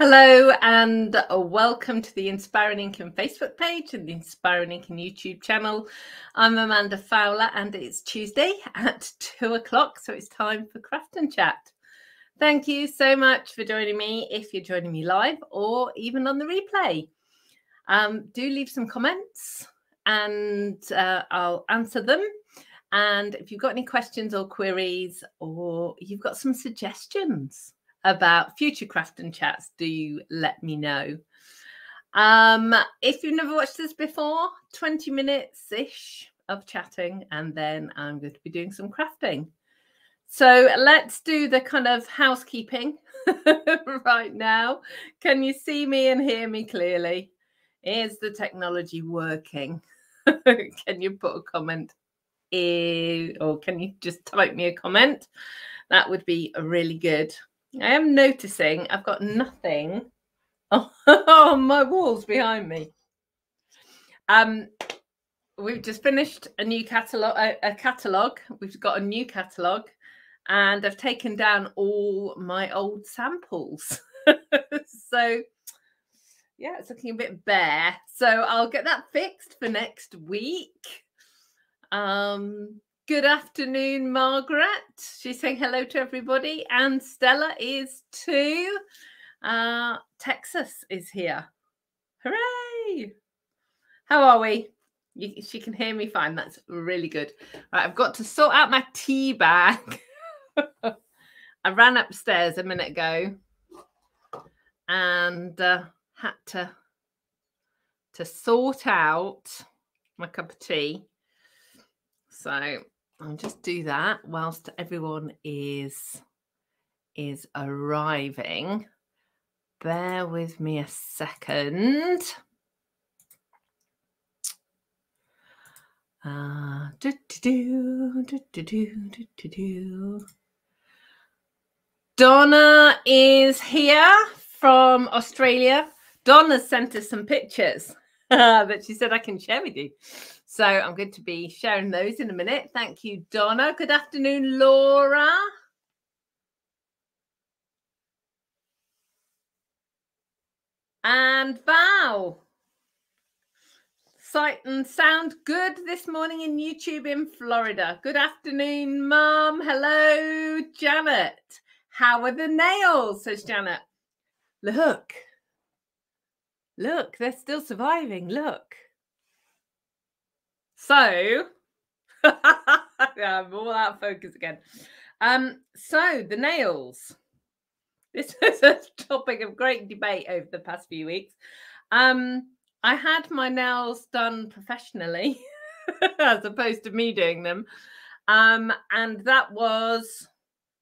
Hello and welcome to the Inspiring Inkin' Facebook page and the Inspiring Inkin' YouTube channel. I'm Amanda Fowler and it's Tuesday at two o'clock, so it's time for Craft and Chat. Thank you so much for joining me if you're joining me live or even on the replay. Um, do leave some comments and uh, I'll answer them. And if you've got any questions or queries or you've got some suggestions, about future craft and chats, do let me know. Um, if you've never watched this before, 20 minutes ish of chatting, and then I'm going to be doing some crafting. So let's do the kind of housekeeping right now. Can you see me and hear me clearly? Is the technology working? can you put a comment in, or can you just type me a comment? That would be really good. I am noticing I've got nothing on my walls behind me. Um, we've just finished a new catalog. A, a catalog. We've got a new catalog, and I've taken down all my old samples. so, yeah, it's looking a bit bare. So I'll get that fixed for next week. Um, Good afternoon, Margaret. She's saying hello to everybody. And Stella is too. Uh, Texas is here. Hooray! How are we? You, she can hear me fine. That's really good. Right, I've got to sort out my tea bag. I ran upstairs a minute ago and uh, had to to sort out my cup of tea. So I'll just do that whilst everyone is is arriving. Bear with me a second. Uh, do, do, do, do, do, do, do. Donna is here from Australia. Donna sent us some pictures that she said I can share with you. So I'm going to be sharing those in a minute. Thank you, Donna. Good afternoon, Laura. And Val. Sight and sound good this morning in YouTube in Florida. Good afternoon, Mum. Hello, Janet. How are the nails? says Janet. Look. Look, they're still surviving. Look. So, yeah, I'm all out of focus again. Um, so the nails. This is a topic of great debate over the past few weeks. Um, I had my nails done professionally as opposed to me doing them. Um, and that was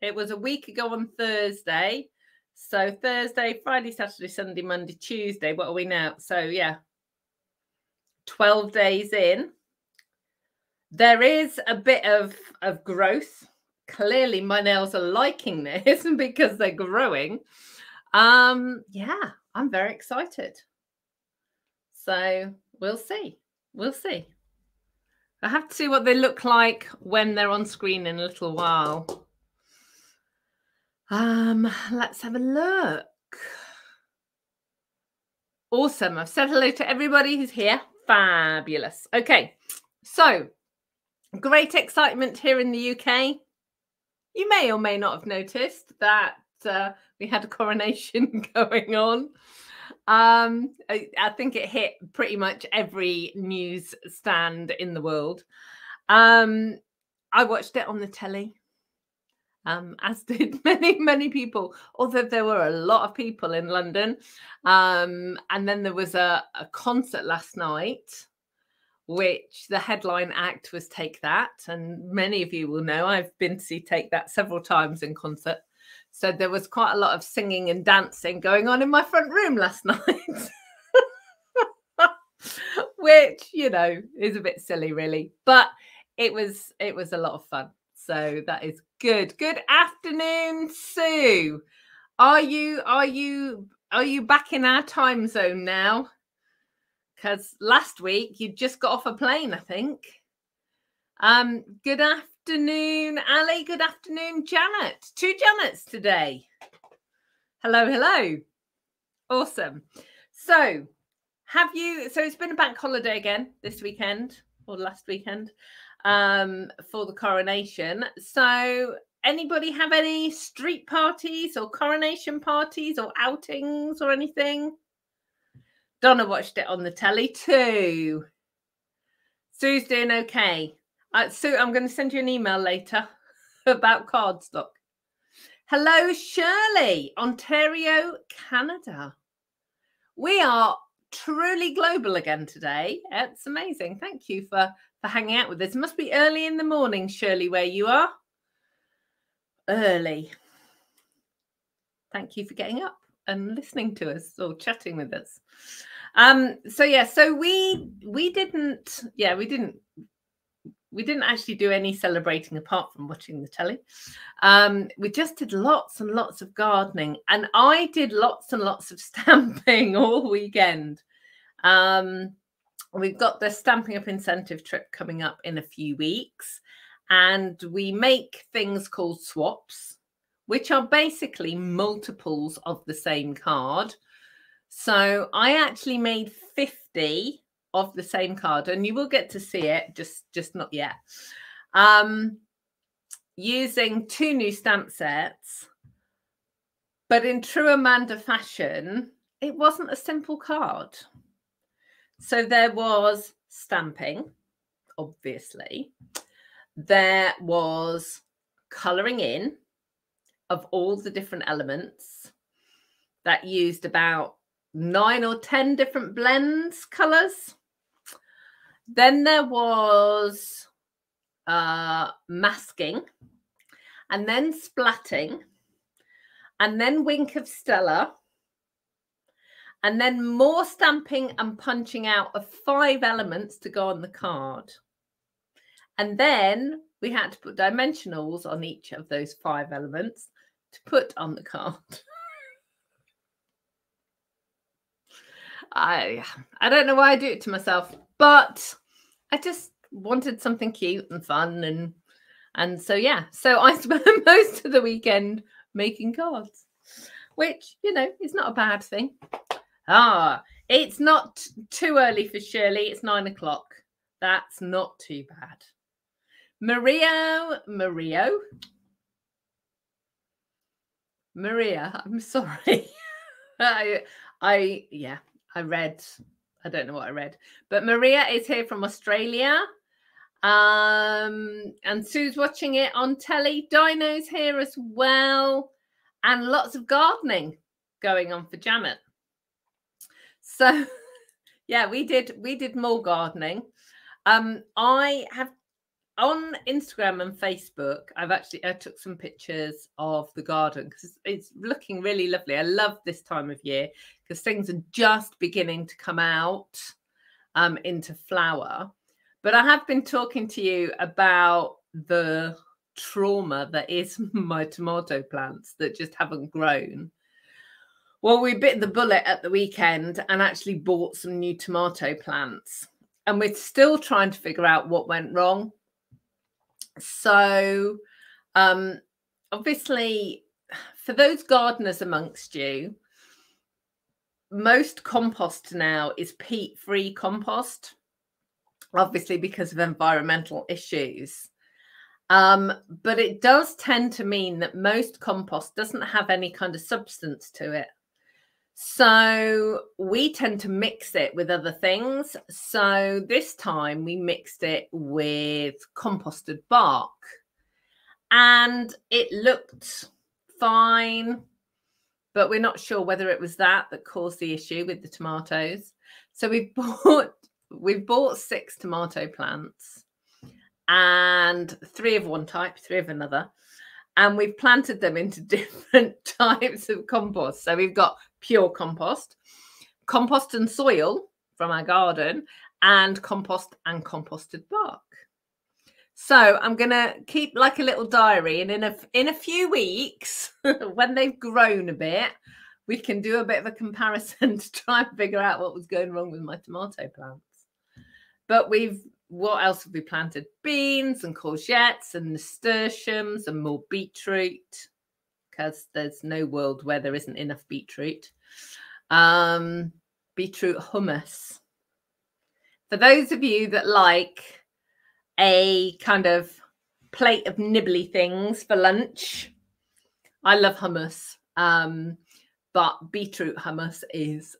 it was a week ago on Thursday. So Thursday, Friday, Saturday, Sunday, Monday, Tuesday. What are we now? So yeah, 12 days in there is a bit of of growth. Clearly my nails are liking this because they're growing. Um yeah i'm very excited. So we'll see. We'll see. I have to see what they look like when they're on screen in a little while. Um let's have a look. Awesome. I've said hello to everybody who's here. Fabulous. Okay so Great excitement here in the UK. You may or may not have noticed that uh, we had a coronation going on. Um, I, I, think it hit pretty much every news stand in the world. Um, I watched it on the telly, um, as did many, many people, although there were a lot of people in London. Um, and then there was a, a concert last night which the headline act was Take That. And many of you will know I've been to see Take That several times in concert. So there was quite a lot of singing and dancing going on in my front room last night. which, you know, is a bit silly really, but it was it was a lot of fun. So that is good. Good afternoon, Sue. Are you are you are you back in our time zone now? Because last week you just got off a plane, I think. Um, good afternoon, Ali. Good afternoon, Janet. Two Janets today. Hello, hello. Awesome. So, have you? So it's been a bank holiday again this weekend or last weekend um, for the coronation. So, anybody have any street parties or coronation parties or outings or anything? Donna watched it on the telly too. Sue's doing okay. Uh, Sue, I'm going to send you an email later about cardstock. Hello, Shirley, Ontario, Canada. We are truly global again today. It's amazing. Thank you for for hanging out with us. It must be early in the morning, Shirley, where you are. Early. Thank you for getting up and listening to us or chatting with us. Um, so yeah, so we we didn't, yeah, we didn't we didn't actually do any celebrating apart from watching the telly. Um, we just did lots and lots of gardening, and I did lots and lots of stamping all weekend. Um, we've got the Stampin' Up incentive trip coming up in a few weeks, and we make things called swaps, which are basically multiples of the same card. So I actually made 50 of the same card and you will get to see it just just not yet. Um using two new stamp sets but in true amanda fashion it wasn't a simple card. So there was stamping obviously. There was coloring in of all the different elements that used about nine or ten different blends colors then there was uh, masking, and then splatting, and then wink of Stella, and then more stamping and punching out of five elements to go on the card. And then we had to put dimensionals on each of those five elements to put on the card. I I don't know why I do it to myself. But I just wanted something cute and fun and and so yeah. So I spent most of the weekend making cards, which you know is not a bad thing. Ah, it's not too early for Shirley. It's nine o'clock. That's not too bad. Mario, Mario, Maria. I'm sorry. I, I, yeah, I read I don't know what I read. But Maria is here from Australia. Um, and Sue's watching it on telly. Dino's here as well. And lots of gardening going on for Janet. So yeah, we did we did more gardening. Um, I have on Instagram and Facebook, I've actually I took some pictures of the garden because it's looking really lovely. I love this time of year because things are just beginning to come out um, into flower. But I have been talking to you about the trauma that is my tomato plants that just haven't grown. Well, we bit the bullet at the weekend and actually bought some new tomato plants. And we're still trying to figure out what went wrong. So, um, obviously, for those gardeners amongst you, most compost now is peat free compost, obviously, because of environmental issues. Um, but it does tend to mean that most compost doesn't have any kind of substance to it. So we tend to mix it with other things. So this time we mixed it with composted bark and it looked fine, but we're not sure whether it was that that caused the issue with the tomatoes. So we've bought we've bought six tomato plants and three of one type, three of another and we've planted them into different types of compost. So we've got pure compost, compost and soil from our garden, and compost and composted bark. So I'm gonna keep like a little diary, and in a in a few weeks, when they've grown a bit, we can do a bit of a comparison to try and figure out what was going wrong with my tomato plants. But we've what else have we planted? Beans and courgettes and nasturtiums and more beetroot because there's no world where there isn't enough beetroot. Um, beetroot hummus. For those of you that like a kind of plate of nibbly things for lunch, I love hummus. Um, but beetroot hummus is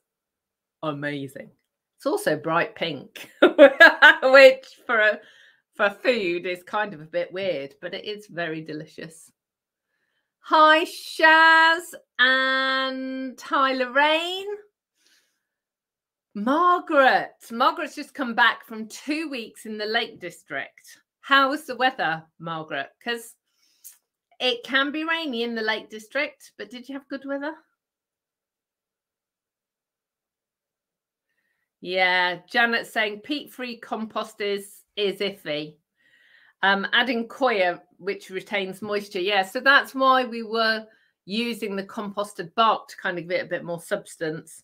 amazing. It's also bright pink, which for a for food is kind of a bit weird, but it is very delicious. Hi, Shaz, and hi, Lorraine. Margaret. Margaret's just come back from two weeks in the Lake District. How was the weather, Margaret? Because it can be rainy in the Lake District, but did you have good weather? Yeah, Janet's saying peat-free compost is is iffy. Um, adding coir, which retains moisture. Yeah, so that's why we were using the composted bark to kind of give it a bit more substance.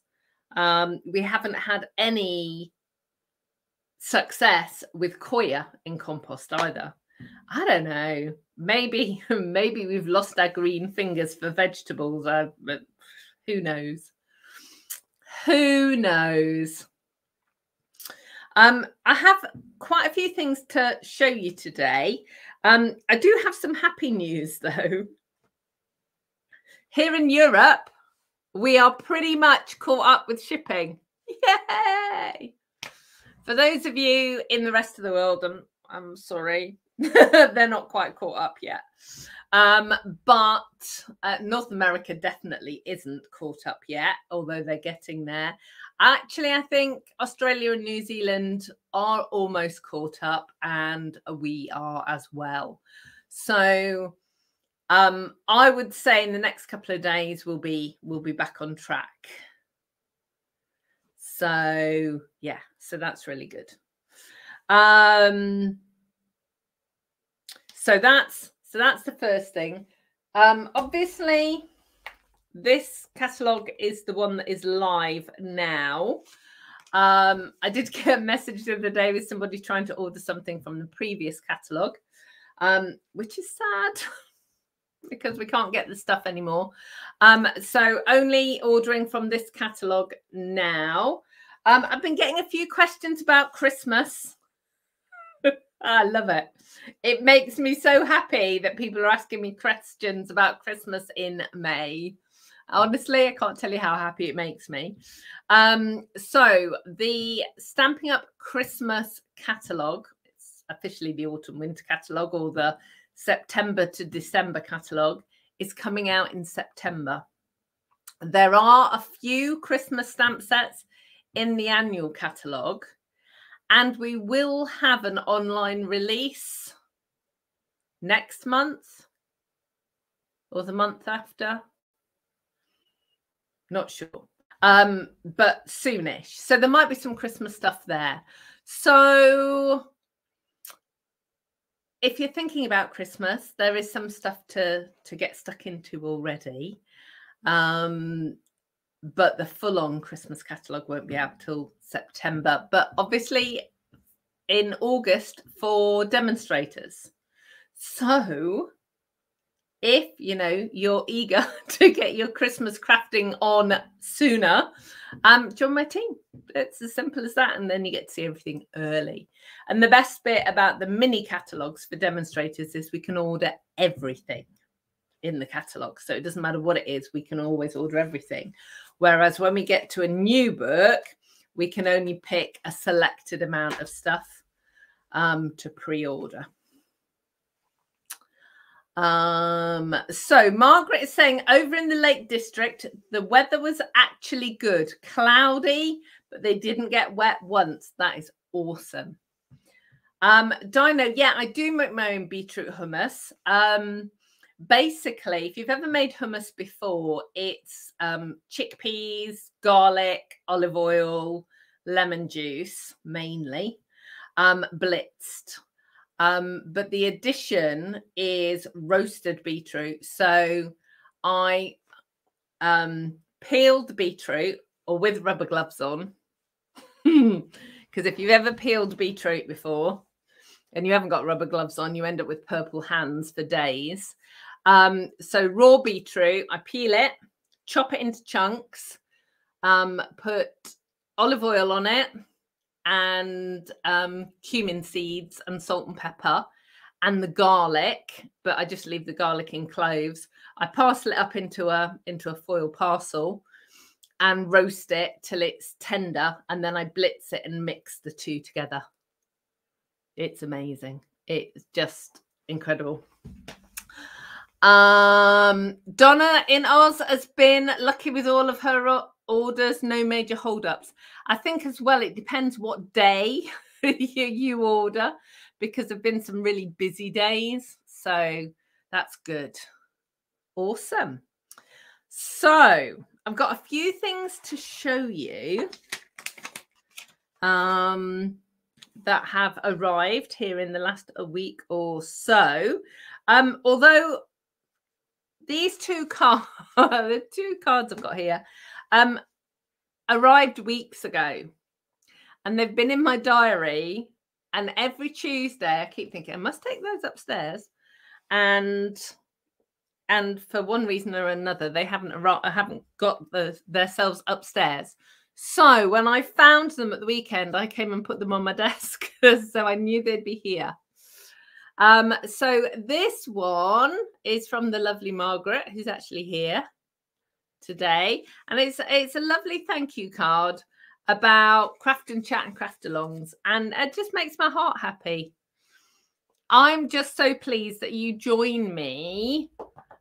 Um, we haven't had any success with coir in compost either. I don't know. Maybe maybe we've lost our green fingers for vegetables, uh, but who knows? Who knows? Um, I have quite a few things to show you today. Um, I do have some happy news though. Here in Europe, we are pretty much caught up with shipping. Yay! For those of you in the rest of the world, I'm, I'm sorry, they're not quite caught up yet. Um, but uh, North America definitely isn't caught up yet, although they're getting there. Actually, I think Australia and New Zealand are almost caught up, and we are as well. So, um, I would say in the next couple of days we'll be we'll be back on track. So yeah, so that's really good. Um, so that's so that's the first thing. Um, obviously, this catalogue is the one that is live now. Um, I did get a message the other day with somebody trying to order something from the previous catalogue, um, which is sad because we can't get the stuff anymore. Um, so only ordering from this catalogue now. Um, I've been getting a few questions about Christmas. I love it. It makes me so happy that people are asking me questions about Christmas in May. Honestly, I can't tell you how happy it makes me. Um, so, the Stampin' Up Christmas catalogue, it's officially the autumn winter catalogue or the September to December catalogue, is coming out in September. There are a few Christmas stamp sets in the annual catalogue. And we will have an online release next month or the month after. Not sure. Um, but soonish. So there might be some Christmas stuff there. So if you're thinking about Christmas, there is some stuff to to get stuck into already. Um, but the full on Christmas catalogue won't be out till September. But obviously, in August for demonstrators. So, if you know you're eager to get your Christmas crafting on sooner, um, join my team. It's as simple as that, and then you get to see everything early. And the best bit about the mini catalogs for demonstrators is we can order everything in the catalog, so it doesn't matter what it is, we can always order everything. Whereas when we get to a new book, we can only pick a selected amount of stuff um, to pre-order. Um, so Margaret is saying over in the Lake District, the weather was actually good, cloudy, but they didn't get wet once. That is awesome. Um, Dino, yeah, I do make my own beetroot hummus. Um, basically, if you've ever made hummus before, it's um, chickpeas, garlic, olive oil, lemon juice mainly, um, blitzed. Um, but the addition is roasted beetroot. So I um, peeled the beetroot or with rubber gloves on. Because if you've ever peeled beetroot before and you haven't got rubber gloves on, you end up with purple hands for days. Um, so raw beetroot, I peel it, chop it into chunks, um, put olive oil on it and um, cumin seeds and salt and pepper and the garlic, but I just leave the garlic in cloves. I parcel it up into a into a foil parcel and roast it till it's tender, and then I blitz it and mix the two together. It's amazing. It's just incredible. Um, Donna in Oz has been lucky with all of her orders, no major holdups. I think as well, it depends what day you, you order because there have been some really busy days. So that's good. Awesome. So I've got a few things to show you um, that have arrived here in the last a week or so. Um, although these two cards, the two cards I've got here, um, arrived weeks ago, and they've been in my diary. And every Tuesday, I keep thinking I must take those upstairs, and and for one reason or another, they haven't arrived, haven't got the, themselves upstairs. So when I found them at the weekend, I came and put them on my desk, so I knew they'd be here. Um, so this one is from the lovely Margaret, who's actually here today, and it's it's a lovely thank you card about craft and chat and craft alongs, and it just makes my heart happy. I'm just so pleased that you join me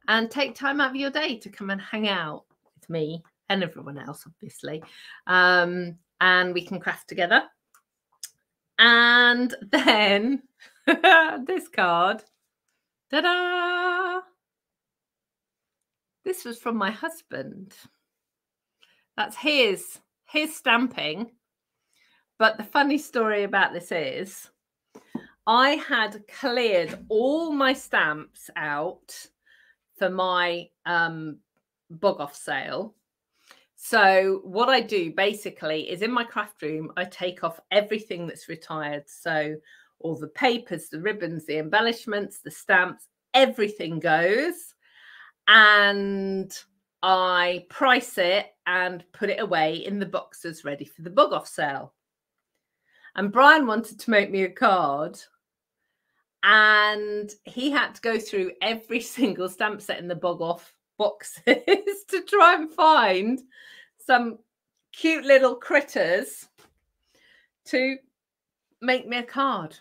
and take time out of your day to come and hang out with me and everyone else, obviously. Um, and we can craft together. And then this card. Ta da! This was from my husband. That's his his stamping. But the funny story about this is I had cleared all my stamps out for my um, bog off sale. So what I do basically is in my craft room, I take off everything that's retired. So all the papers, the ribbons, the embellishments, the stamps, everything goes. And I price it and put it away in the boxes ready for the bug off sale. And Brian wanted to make me a card. And he had to go through every single stamp set in the bug off boxes to try and find some cute little critters to make me a card.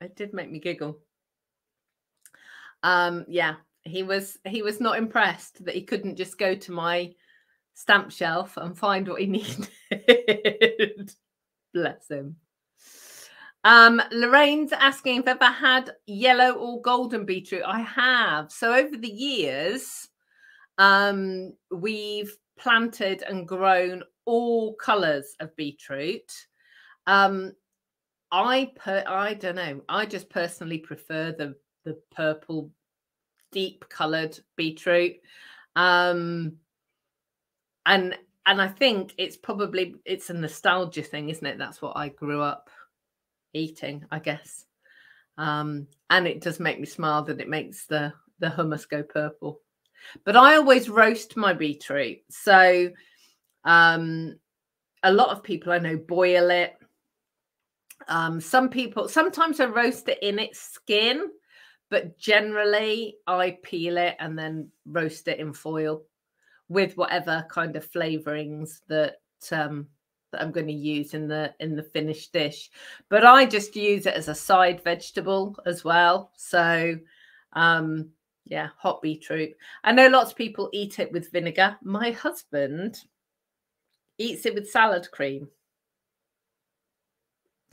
It did make me giggle. Um, yeah, he was he was not impressed that he couldn't just go to my stamp shelf and find what he needed. Bless him. Um, Lorraine's asking if I've ever had yellow or golden beetroot. I have. So over the years, um, we've planted and grown all colours of beetroot. Um, I put I don't know. I just personally prefer the the purple, deep coloured beetroot. Um, and and I think it's probably it's a nostalgia thing, isn't it? That's what I grew up eating, I guess. Um, and it does make me smile that it makes the the hummus go purple. But I always roast my beetroot. So um, a lot of people I know boil it. Um, some people sometimes I roast it in its skin, but generally I peel it and then roast it in foil with whatever kind of flavorings that um, that I'm going to use in the in the finished dish. But I just use it as a side vegetable as well. So um yeah, hot beetroot. I know lots of people eat it with vinegar. My husband eats it with salad cream.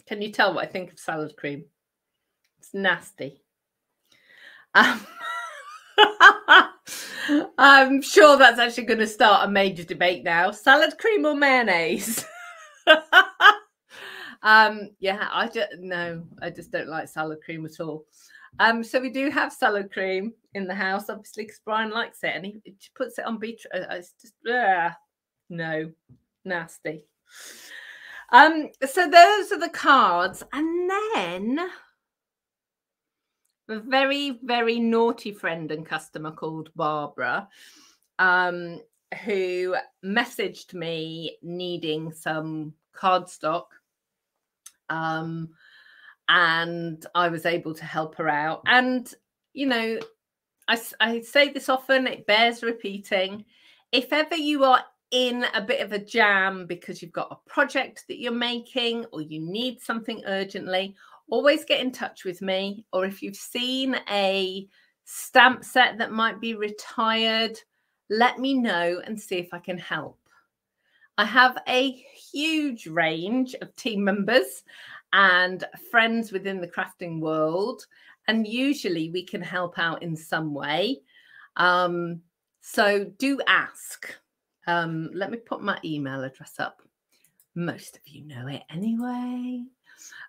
Can you tell what I think of salad cream? It's nasty. Um, I'm sure that's actually going to start a major debate now. Salad cream or mayonnaise? um, yeah, I just no, I just don't like salad cream at all. Um, so we do have salad cream in the house, obviously, because Brian likes it, and he, he puts it on beetroot. Uh, it's just uh, no, nasty. Um, so those are the cards, and then a very, very naughty friend and customer called Barbara um, who messaged me needing some cardstock. Um, and I was able to help her out. And, you know, I, I say this often, it bears repeating. If ever you are in a bit of a jam because you've got a project that you're making or you need something urgently, always get in touch with me. Or if you've seen a stamp set that might be retired, let me know and see if I can help. I have a huge range of team members and friends within the crafting world, and usually we can help out in some way. Um, so do ask. Um, let me put my email address up. Most of you know it anyway.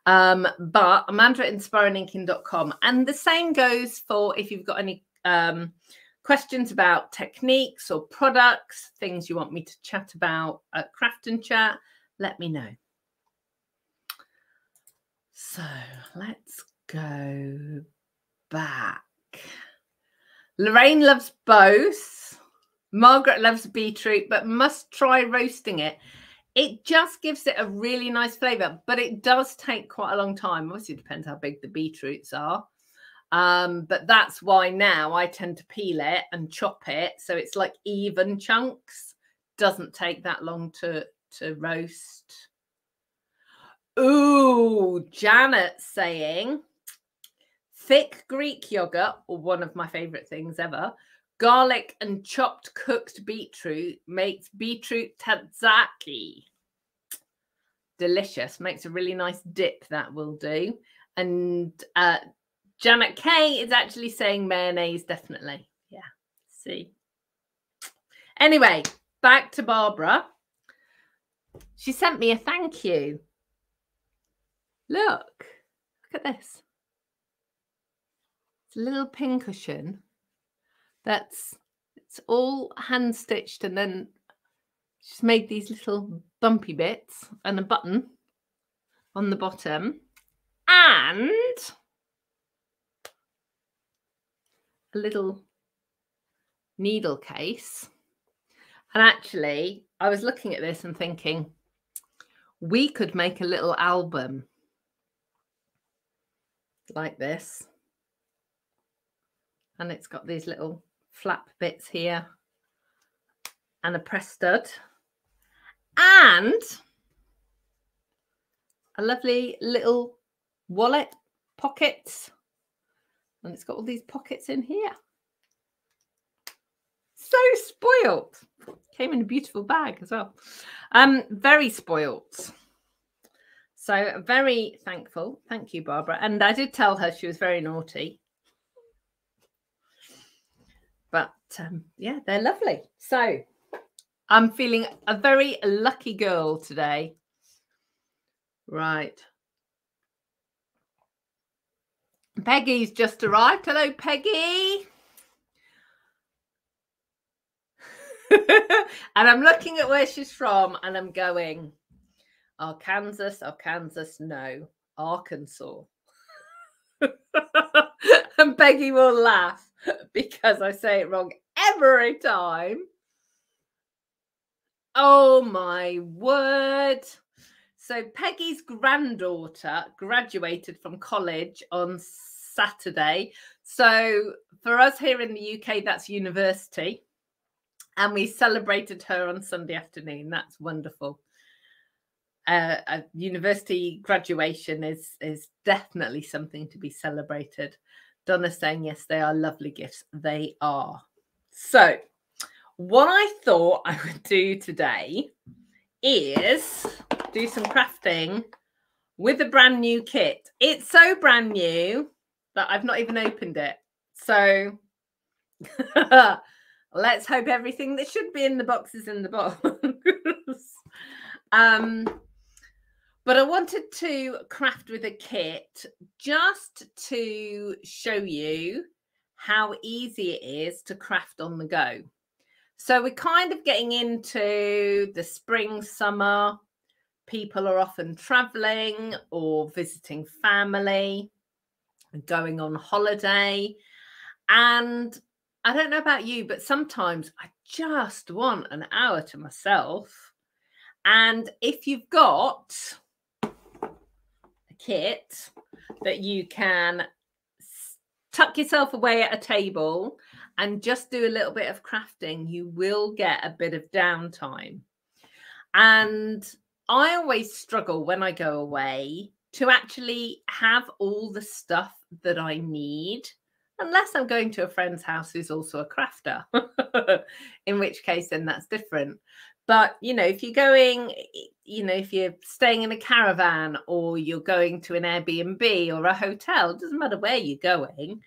Um, but Amanda at inspiringinkin.com. And the same goes for if you've got any um, questions about techniques or products, things you want me to chat about at Craft and Chat, let me know. So let's go back. Lorraine loves both. Margaret loves beetroot, but must try roasting it. It just gives it a really nice flavor, but it does take quite a long time. Obviously, it depends how big the beetroots are. Um, but that's why now I tend to peel it and chop it so it's like even chunks. Doesn't take that long to to roast. Ooh, Janet saying thick Greek yogurt, or one of my favorite things ever, garlic and chopped cooked beetroot makes beetroot tzatziki. Delicious. Makes a really nice dip that will do. And uh, Janet K is actually saying mayonnaise, definitely. Yeah. See. Anyway, back to Barbara. She sent me a thank you. Look, look at this. It's a little pincushion that's it's all hand stitched and then she's made these little bumpy bits and a button on the bottom and a little needle case. And actually i was looking at this and thinking we could make a little album like this. And it's got these little flap bits here and a press stud. And a lovely little wallet pockets. And it's got all these pockets in here. So spoilt. Came in a beautiful bag as well. Um very spoilt. So very thankful. Thank you barbara. And i did tell her she was very naughty but um, yeah, they're lovely. So I'm feeling a very lucky girl today. Right. Peggy's just arrived. Hello, Peggy. and I'm looking at where she's from and I'm going, Arkansas, Arkansas, no, Arkansas. and Peggy will laugh. because I say it wrong every time. Oh my word. So, Peggy's granddaughter graduated from college on Saturday. So, for us here in the UK, that's university. And we celebrated her on Sunday afternoon. That's wonderful. Uh, a university graduation is is definitely something to be celebrated. Donna's saying, yes, they are lovely gifts. They are. So, what I thought I would do today is do some crafting with a brand new kit. It's so brand new that I've not even opened it. So, let's hope everything that should be in the box is in the box. um, but I wanted to craft with a kit just to show you how easy it is to craft on the go. So we're kind of getting into the spring, summer. People are often traveling or visiting family, going on holiday. And I don't know about you, but sometimes I just want an hour to myself. And if you've got kit that you can tuck yourself away at a table and just do a little bit of crafting, you will get a bit of downtime. And I always struggle when I go away to actually have all the stuff that I need, unless I'm going to a friend's house who's also a crafter, in which case, then that's different. But, you know, if you're going, you know, if you're staying in a caravan or you're going to an Airbnb or a hotel, doesn't matter where you're going,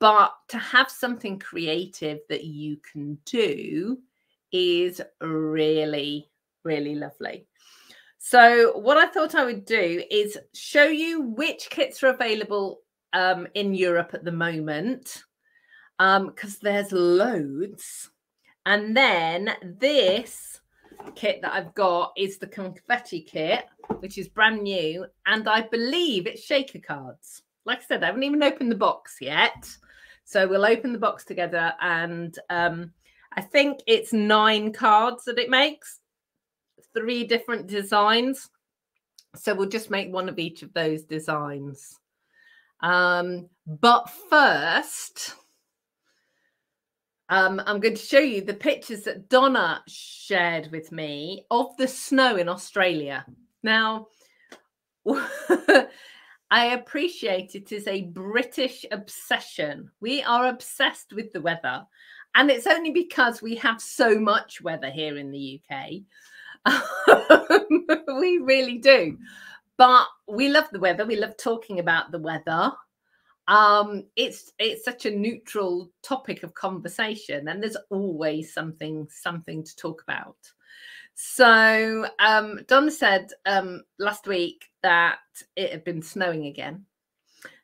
but to have something creative that you can do is really, really lovely. So, what I thought I would do is show you which kits are available um, in Europe at the moment, because um, there's loads. And then this kit that I've got is the confetti kit, which is brand new. And I believe it's shaker cards. Like I said, I haven't even opened the box yet. So we'll open the box together. And um, I think it's nine cards that it makes three different designs. So we'll just make one of each of those designs. Um, but first, um, I'm going to show you the pictures that Donna shared with me of the snow in Australia. Now, I appreciate it is a British obsession. We are obsessed with the weather. And it's only because we have so much weather here in the UK we really do. But we love the weather. We love talking about the weather. Um, it's it's such a neutral topic of conversation, and there's always something something to talk about. So um, Don said um, last week that it had been snowing again.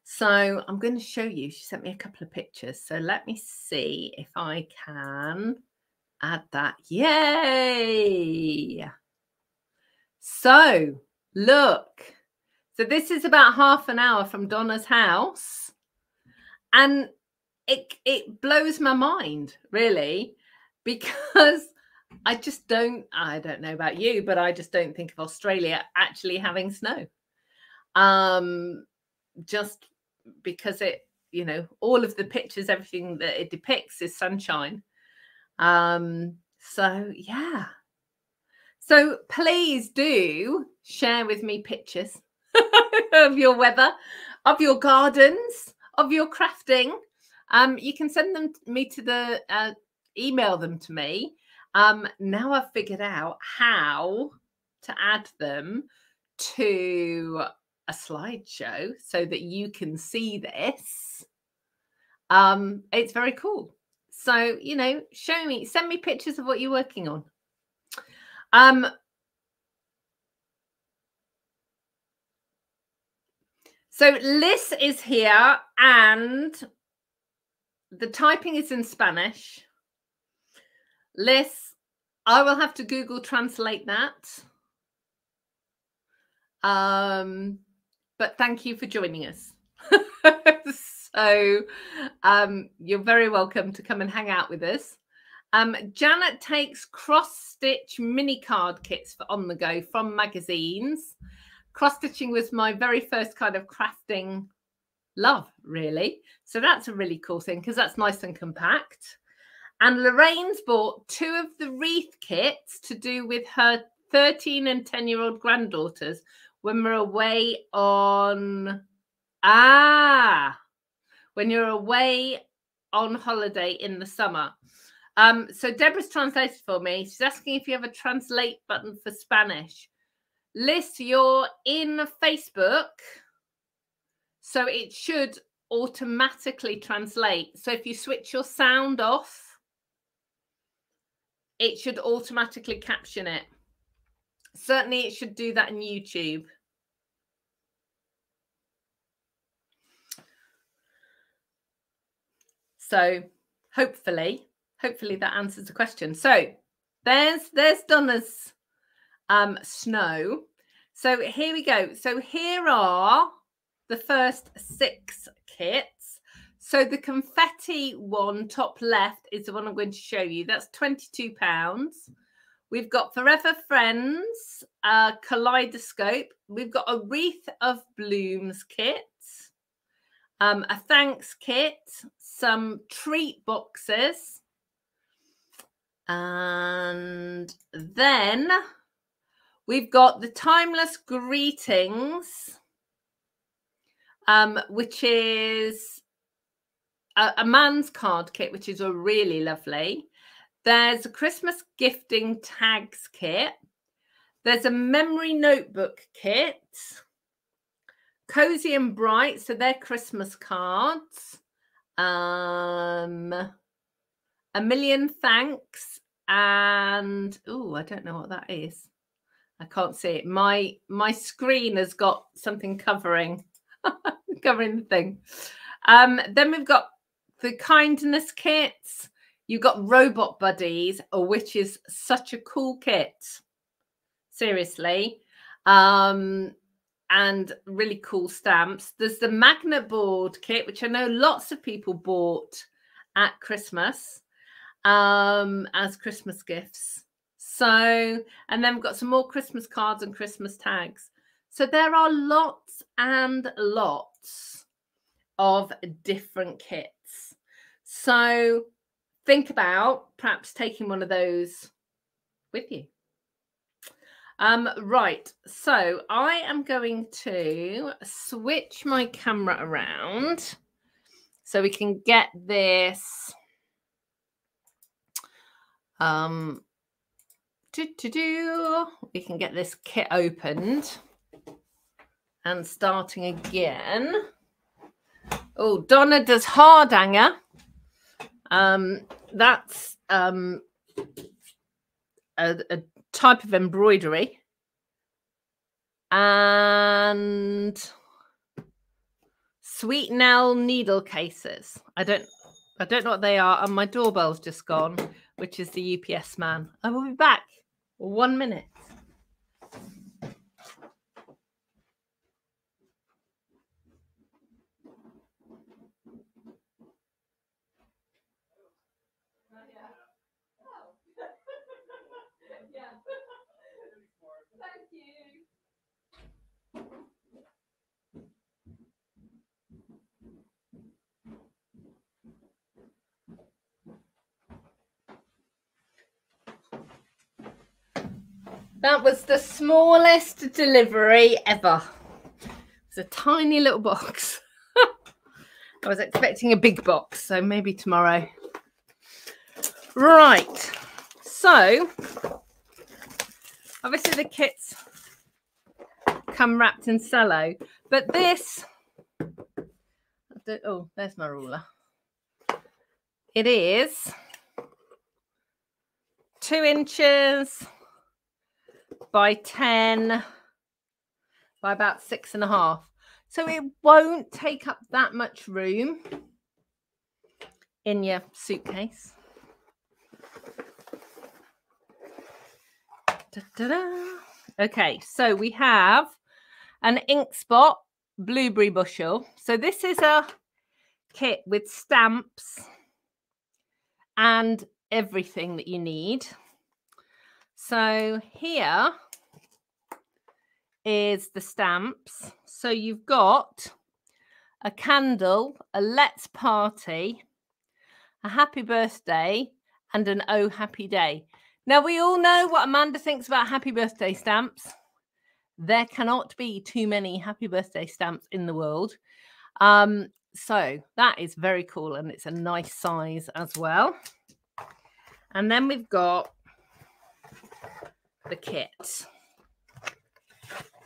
So I'm going to show you. She sent me a couple of pictures. So let me see if I can add that. Yay! So look. So this is about half an hour from Donna's house. And it it blows my mind, really, because I just don't, I don't know about you, but I just don't think of Australia actually having snow. Um, just because it, you know, all of the pictures, everything that it depicts is sunshine. Um, so yeah. So please do share with me pictures of your weather, of your gardens, of your crafting. Um, you can send them me to the uh, email them to me. Um, now I've figured out how to add them to a slideshow so that you can see this. Um, it's very cool. So, you know, show me, send me pictures of what you're working on. Um, so Liz is here and the typing is in Spanish. Liz, I will have to Google translate that. Um, but thank you for joining us. So um, you're very welcome to come and hang out with us. Um, Janet takes cross stitch mini card kits for on the go from magazines. Cross stitching was my very first kind of crafting love, really. So that's a really cool thing because that's nice and compact. And Lorraine's bought two of the wreath kits to do with her 13 and 10 year old granddaughters when we're away on. Ah, when you're away on holiday in the summer. Um, so Deborah's translated for me. She's asking if you have a translate button for Spanish. Liz, you're in Facebook, so it should automatically translate. So if you switch your sound off, it should automatically caption it. Certainly, it should do that in YouTube. So hopefully, hopefully that answers the question. So there's there's Donna's um, snow. So here we go. So here are the first six kits. so the confetti one, top left, is the one I'm going to show you. That's £22. We've got Forever Friends, a kaleidoscope. We've got a Wreath of Blooms kit, um, a thanks kit, some treat boxes, and then we've got the Timeless Greetings, um, which is a, a man's card kit, which is a really lovely. There's a Christmas gifting tags kit. There's a memory notebook kit. Cozy and Bright, so they're Christmas cards. Um, a million thanks and oh, I don't know what that is. I can't see it. My my screen has got something covering covering the thing. Um, then we've got the kindness kits. You've got robot buddies, which is such a cool kit. Seriously. Um, and really cool stamps. There's the magnet board kit, which I know lots of people bought at Christmas um, as Christmas gifts. So, and then we've got some more Christmas cards and Christmas tags. So there are lots and lots of different kits. So think about perhaps taking one of those with you. Um, right, so I am going to switch my camera around so we can get this um do do do we can get this kit opened and starting again. Oh, Donna does Hardanger. Um, that's um a, a type of embroidery and sweet Nell needle cases. I don't I don't know what they are, and my doorbell's just gone, which is the UPS man. I will be back. One minute. That was the smallest delivery ever. It's a tiny little box. I was expecting a big box, so maybe tomorrow. Right. So, obviously the kits come wrapped in cello, but this, oh, there's my ruler. It is two inches by 10 by about six and a half. So it won't take up that much room in your suitcase. Da, da, da. Okay, so we have an ink spot blueberry bushel. So this is a kit with stamps and everything that you need. So here is the stamps. So you've got a candle, a let's party, a happy birthday, and an oh happy day. Now we all know what Amanda thinks about happy birthday stamps. There cannot be too many happy birthday stamps in the world. Um, so that is very cool and it's a nice size as well. And then we've got the kit.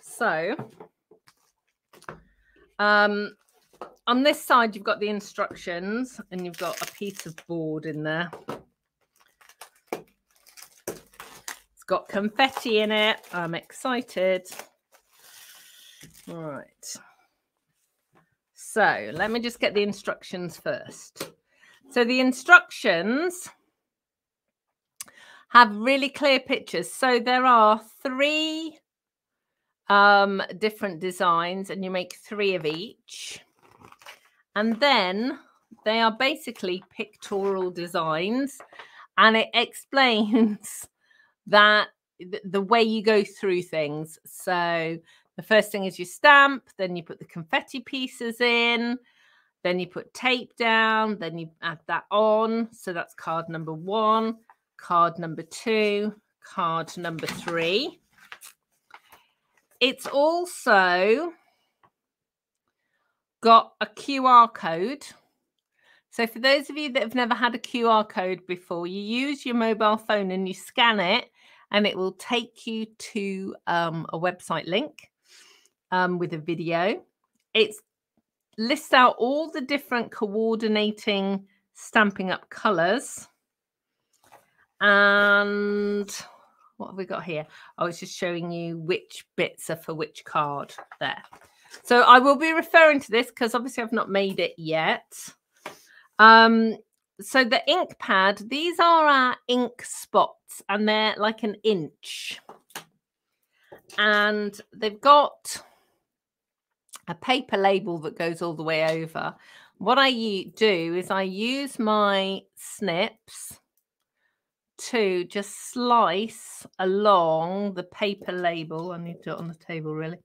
So, um, on this side, you've got the instructions and you've got a piece of board in there. It's got confetti in it. I'm excited. All right. So let me just get the instructions first. So the instructions have really clear pictures. So there are three um, different designs, and you make three of each. And then they are basically pictorial designs and it explains that the way you go through things. So the first thing is you stamp, then you put the confetti pieces in, then you put tape down, then you add that on. So that's card number one, card number two, card number three. It's also got a QR code. So, for those of you that have never had a QR code before, you use your mobile phone and you scan it, and it will take you to um, a website link um, with a video. It lists out all the different coordinating Stampin' Up colors. And what have we got here? I was just showing you which bits are for which card there. So I will be referring to this because obviously I've not made it yet. Um, so the ink pad, these are our ink spots and they're like an inch. And they've got a paper label that goes all the way over. What I do is I use my snips to just slice along the paper label. I need to do it on the table, really.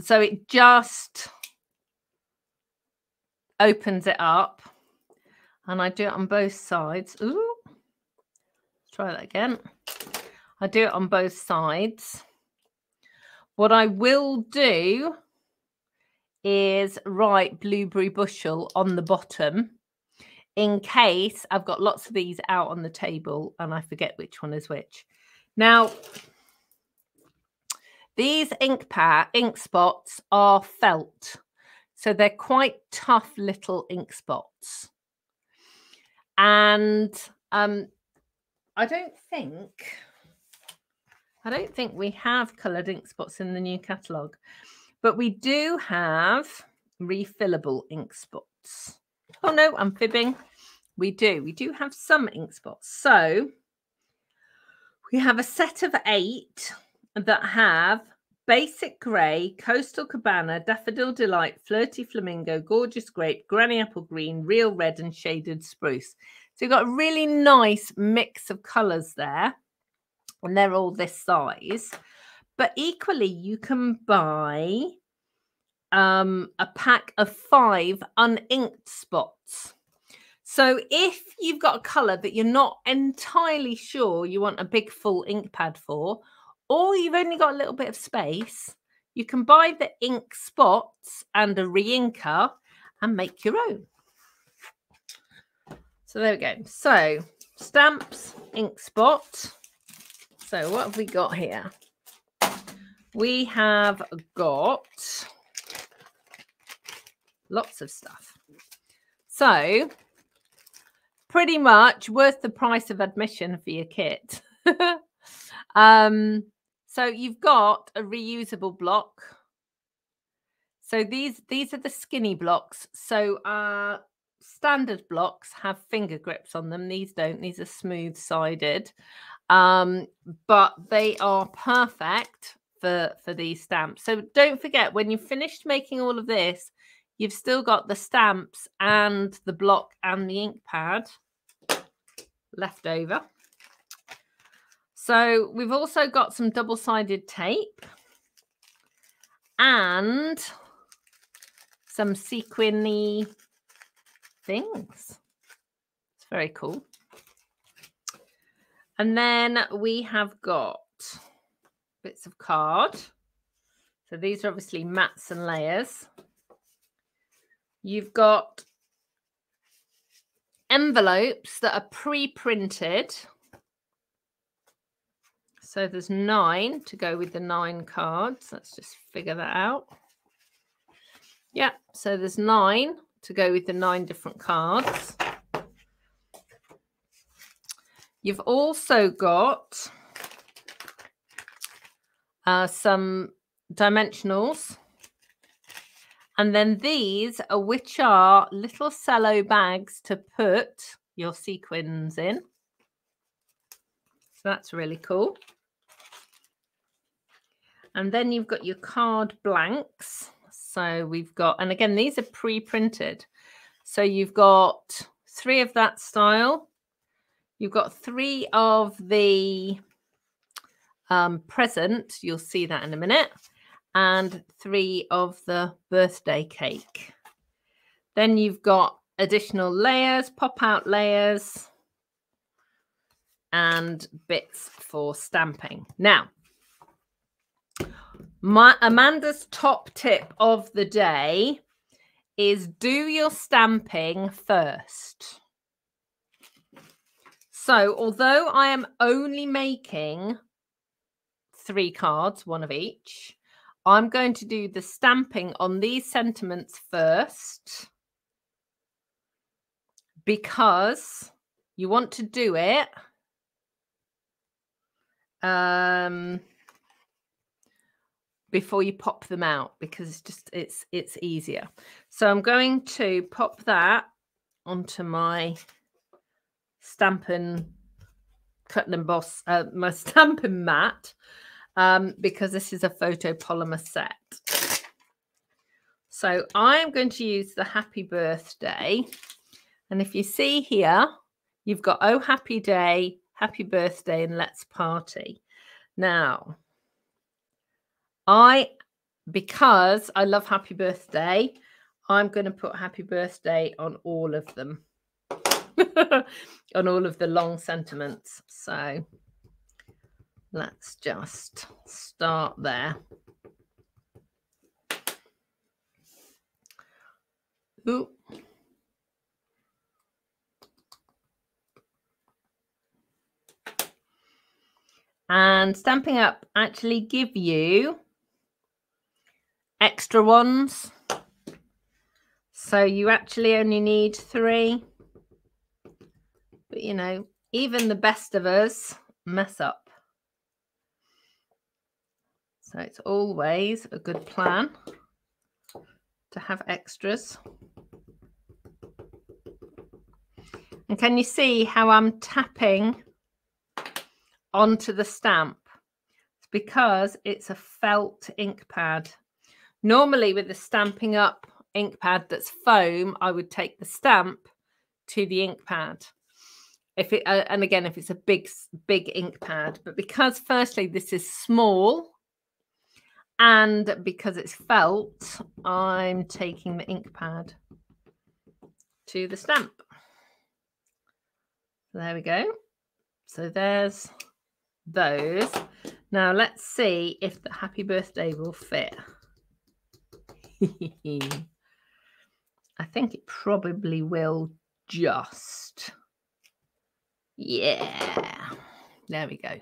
So it just opens it up. And I do it on both sides. Ooh. Let's try that again. I do it on both sides. What I will do is write blueberry bushel on the bottom in case I've got lots of these out on the table and I forget which one is which. Now, these ink pad ink spots are felt. So they're quite tough little ink spots. And um, I don't think I don't think we have coloured ink spots in the new catalogue, but we do have refillable ink spots. Oh no, I'm fibbing. We do. We do have some ink spots. So we have a set of eight that have basic grey, coastal cabana, daffodil delight, flirty flamingo, gorgeous grape, granny apple green, real red, and shaded spruce. So you've got a really nice mix of colours there. And they're all this size. But equally, you can buy um, a pack of five uninked spots. So if you've got a colour that you're not entirely sure you want a big full ink pad for, or you've only got a little bit of space, you can buy the ink spots and a reinker and make your own. So there we go. So stamps, ink spot. So what have we got here? We have got lots of stuff. So pretty much worth the price of admission for your kit. um, so you've got a reusable block. So these these are the skinny blocks. So uh standard blocks have finger grips on them. These don't. These are smooth sided. Um, but they are perfect for for these stamps. So don't forget when you've finished making all of this, you've still got the stamps and the block and the ink pad left over. So we've also got some double-sided tape and some sequiny things. It's very cool. And then we have got bits of card. So these are obviously mats and layers. You've got envelopes that are pre-printed so there's nine to go with the nine cards. Let's just figure that out. Yeah, so there's nine to go with the nine different cards. You've also got uh, some dimensionals. And then these are which are little cello bags to put your sequins in. So that's really cool. And then you've got your card blanks. So we've got, and again, these are pre-printed. So you've got three of that style. You've got three of the um, present. You'll see that in a minute. And three of the birthday cake. Then you've got additional layers, pop out layers, and bits for stamping. Now, my Amanda's top tip of the day is do your stamping first. So, although I am only making three cards, one of each, I'm going to do the stamping on these sentiments first because you want to do it um before you pop them out because it's just it's it's easier. So I'm going to pop that onto my stamping cut and emboss uh, my stamping mat um, because this is a photopolymer set. So I'm going to use the happy birthday. And if you see here, you've got oh happy day, happy birthday, and let's party. Now, I, because I love happy birthday, I'm going to put happy birthday on all of them, on all of the long sentiments. So let's just start there. Ooh. And Stampin' Up actually give you extra ones. So you actually only need three. But you know, even the best of us mess up. So it's always a good plan to have extras. And can you see how I'm tapping onto the stamp? It's because it's a felt ink pad. Normally with the Stampin' Up ink pad that's foam, I would take the stamp to the ink pad. If it, uh, and again, if it's a big, big ink pad, but because firstly, this is small and because it's felt, I'm taking the ink pad to the stamp. There we go. So there's those. Now let's see if the happy birthday will fit. I think it probably will just. Yeah. There we go.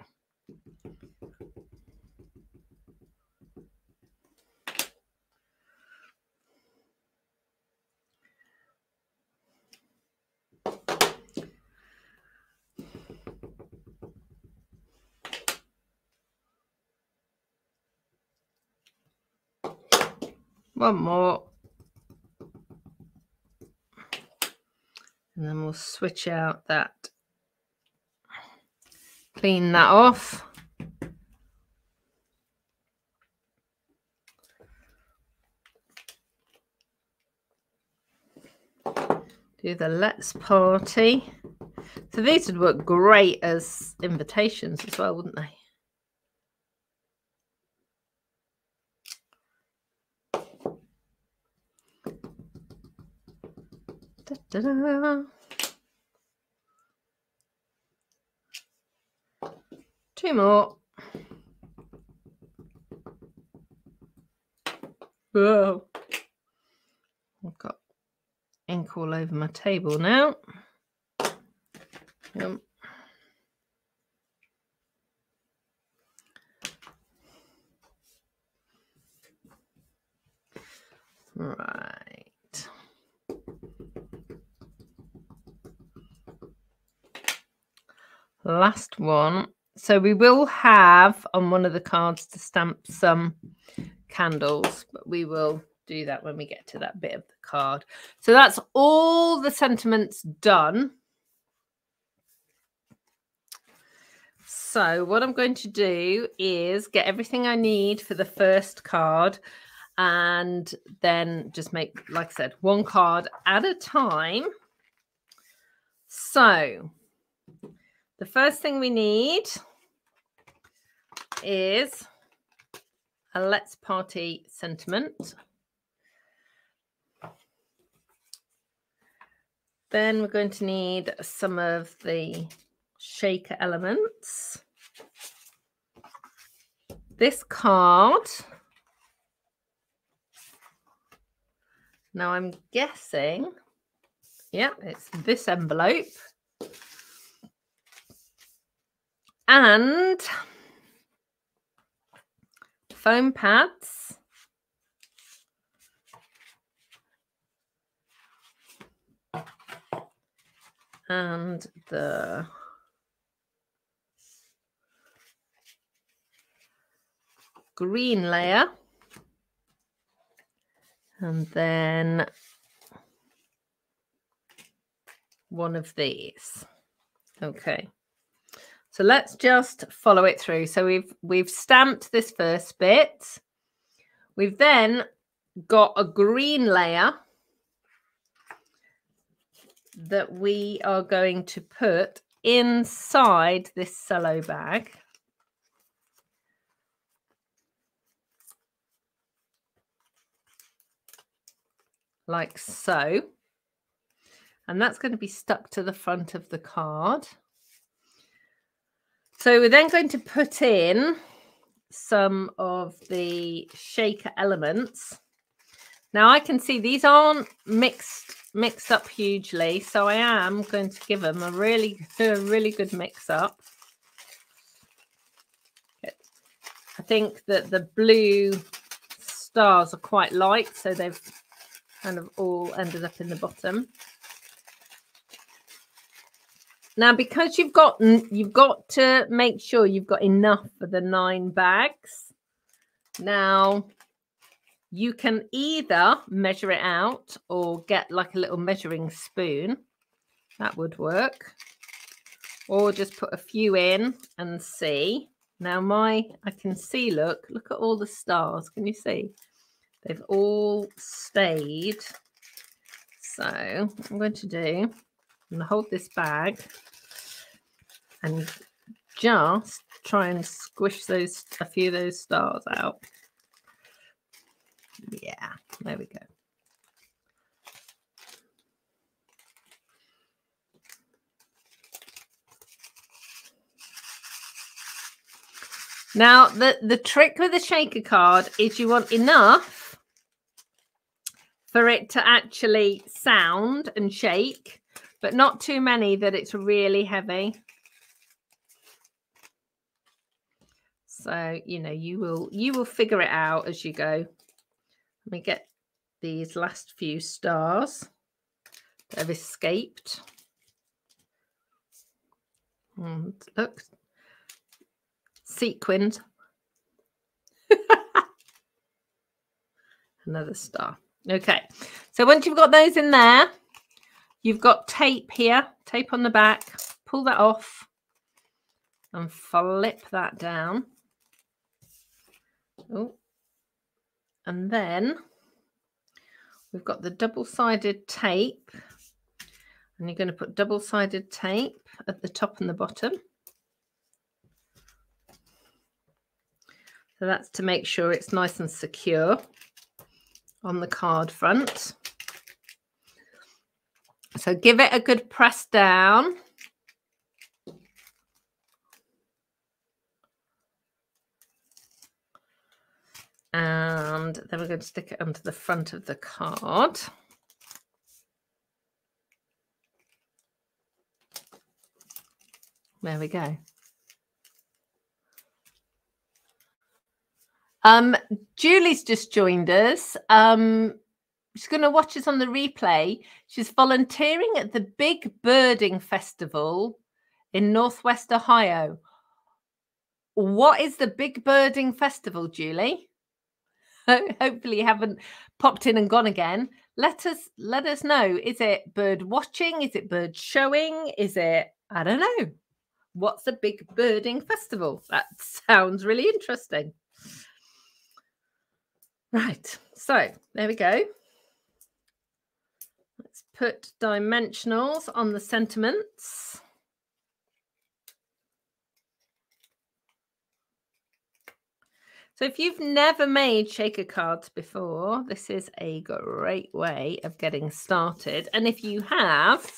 One more. And then we'll switch out that, clean that off. Do the let's party. So these would work great as invitations as well, wouldn't they? Da -da -da. Two more. Whoa. I've got ink all over my table now. Yep. Right. Last one. So we will have on one of the cards to stamp some candles, but we will do that when we get to that bit of the card. So that's all the sentiments done. So what I'm going to do is get everything I need for the first card and then just make, like I said, one card at a time. So the first thing we need is a Let's Party sentiment. Then we're going to need some of the shaker elements. This card. Now I'm guessing, yeah, it's this envelope. And foam pads. And the green layer. And then one of these. Okay. So let's just follow it through. So we've we've stamped this first bit. We've then got a green layer that we are going to put inside this cello bag. Like so. And that's going to be stuck to the front of the card. So we're then going to put in some of the shaker elements. Now I can see these aren't mixed mixed up hugely, so I am going to give them a really a really good mix up. I think that the blue stars are quite light, so they've kind of all ended up in the bottom. Now, because you've got you've got to make sure you've got enough for the nine bags. Now, you can either measure it out or get like a little measuring spoon. That would work. Or just put a few in and see. Now my, I can see, look, look at all the stars. Can you see? They've all stayed. So I'm going to do, I'm going to hold this bag and just try and squish those a few of those stars out. Yeah, there we go. Now, the, the trick with the shaker card is you want enough for it to actually sound and shake, but not too many that it's really heavy. So, you know, you will you will figure it out as you go. Let me get these last few stars that have escaped. And look, sequined. Another star. Okay, so once you've got those in there, you've got tape here, tape on the back. Pull that off and flip that down. Oh, and then we've got the double-sided tape. And you're going to put double-sided tape at the top and the bottom. So that's to make sure it's nice and secure on the card front. So give it a good press down. And then we're going to stick it under the front of the card. There we go. Um, Julie's just joined us. Um, she's going to watch us on the replay. She's volunteering at the Big Birding Festival in Northwest Ohio. What is the Big Birding Festival, Julie? hopefully you haven't popped in and gone again let us let us know is it bird watching is it bird showing is it i don't know what's a big birding festival that sounds really interesting Right, so there we go. Put dimensionals on the sentiments. So if you've never made shaker cards before, this is a great way of getting started. And if you have,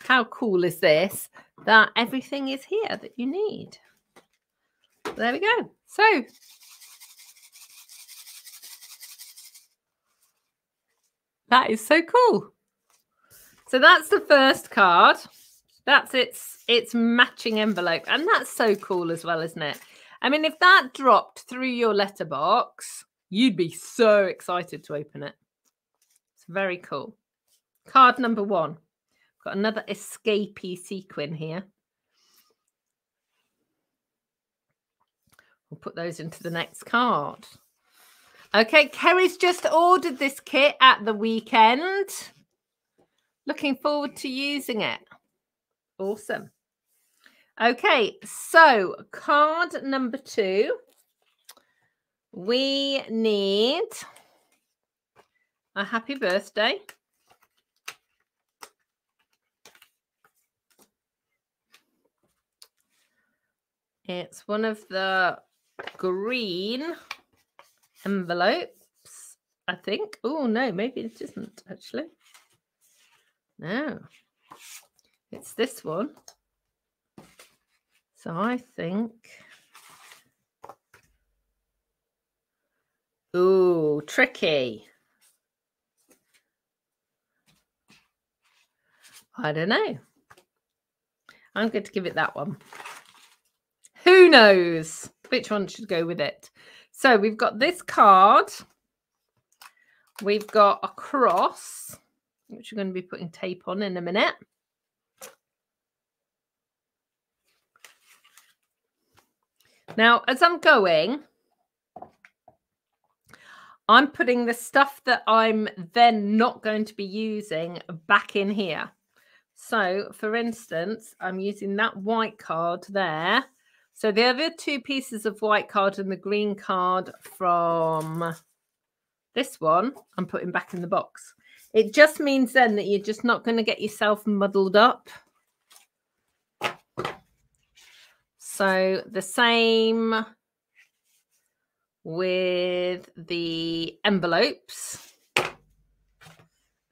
how cool is this? That everything is here that you need. There we go. So that is so cool. So that's the first card. That's its its matching envelope. And that's so cool as well, isn't it? I mean, if that dropped through your letterbox, you'd be so excited to open it. It's very cool. Card number one. Got another escapee sequin here. We'll put those into the next card. Okay, Kerry's just ordered this kit at the weekend. Looking forward to using it. Awesome. Okay, so card number two. We need a happy birthday. It's one of the green envelopes, I think. Oh, no, maybe it isn't actually. No, it's this one. So I think. Ooh, tricky. I don't know. I'm going to give it that one. Who knows which one should go with it? So we've got this card. We've got a cross, which we're going to be putting tape on in a minute. Now, as I'm going, I'm putting the stuff that I'm then not going to be using back in here. So, for instance, I'm using that white card there. So the other two pieces of white card and the green card from this one, I'm putting back in the box. It just means then that you're just not going to get yourself muddled up So the same with the envelopes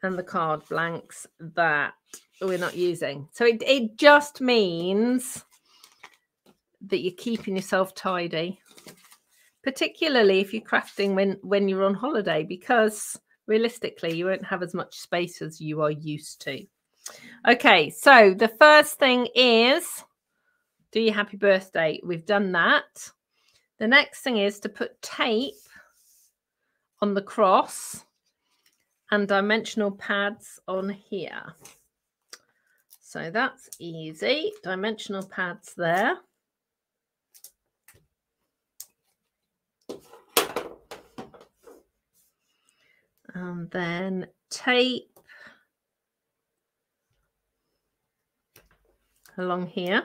and the card blanks that we're not using. So it, it just means that you're keeping yourself tidy, particularly if you're crafting when, when you're on holiday, because realistically, you won't have as much space as you are used to. Okay, so the first thing is do your happy birthday. We've done that. The next thing is to put tape on the cross and dimensional pads on here. So that's easy. Dimensional pads there. And then tape along here.